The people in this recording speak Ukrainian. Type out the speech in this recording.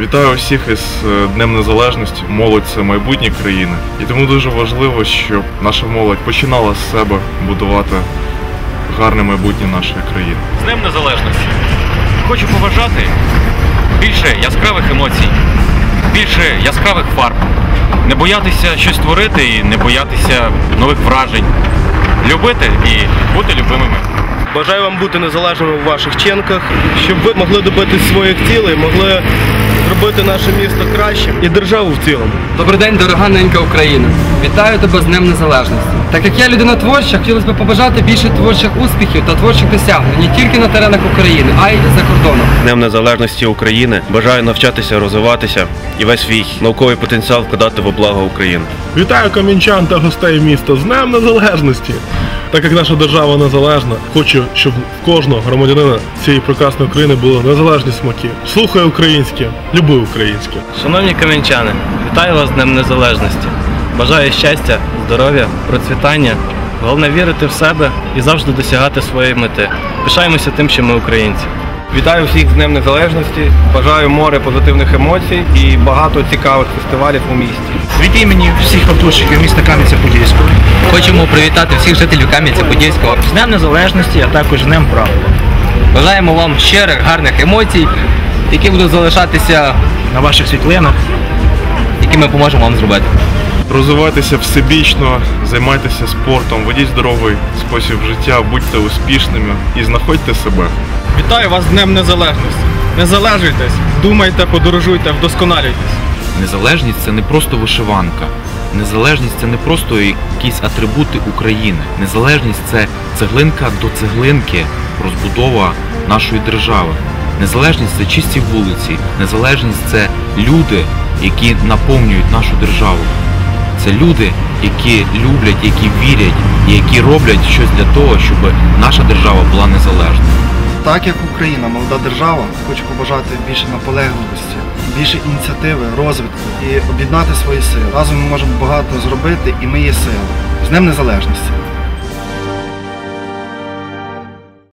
Вітаю усіх із е, Днем Незалежності. Молодь це майбутнє країни. І тому дуже важливо, щоб наша молодь починала з себе будувати гарне майбутнє нашої країни. З Днем Незалежності. Хочу побажати більше яскравих емоцій, більше яскравих фарб. Не боятися щось творити і не боятися нових вражень. Любити і бути любимими. Бажаю вам бути незалежними в ваших вчинках, щоб ви могли добитись своїх цілей, могли зробити наше місто кращим і державу в цілому. Добрий день, дорога ненька Україна. Вітаю тебе з Днем Незалежності. Так як я людина творча, хотілося б побажати більше творчих успіхів та творчих досягнень не тільки на теренах України, а й за кордоном. Днем Незалежності України бажаю навчатися, розвиватися і весь свій науковий потенціал вкладати во благо України. Вітаю кам'янчан та гостей міста з Днем Незалежності! Так як наша держава незалежна, хочу, щоб в кожного громадянина цієї прекрасної країни були незалежні смаки. Слухай українське, люби українське. Шановні кам'янчани, вітаю вас з Днем Незалежності. Бажаю щастя, здоров'я, процвітання. Головне вірити в себе і завжди досягати своєї мети. Пишаємося тим, що ми українці. Вітаю всіх з Днем Незалежності. Бажаю море позитивних емоцій і багато цікавих фестивалів у місті. Від імені всіх автошників міста Кам'янця-Подільського. Хочемо привітати всіх жителів Кам'янця-Подільського. З Днем Незалежності, а також з Днем права. Бажаємо вам щирих, гарних емоцій, які будуть залишатися, На ваших світлинах. які ми поможемо вам зробити. Розвивайтеся всебічно, займайтеся спортом, ведіть здоровий спосіб життя, будьте успішними і знаходьте себе. Вітаю вас з Днем Незалежності. Не залежуйтесь, думайте, подорожуйте, вдосконалюйтесь. Незалежність це не просто вишиванка. Незалежність це не просто якісь атрибути України. Незалежність це цеглинка до цеглинки, розбудова нашої держави. Незалежність це чисті вулиці. Незалежність це люди, які наповнюють нашу державу. Це люди, які люблять, які вірять і які роблять щось для того, щоб наша держава була незалежною. Так як Україна, молода держава, хочу побажати більше наполегливості, більше ініціативи, розвитку і об'єднати свої сили. Разом ми можемо багато зробити, і ми є сила. З Днем Незалежності!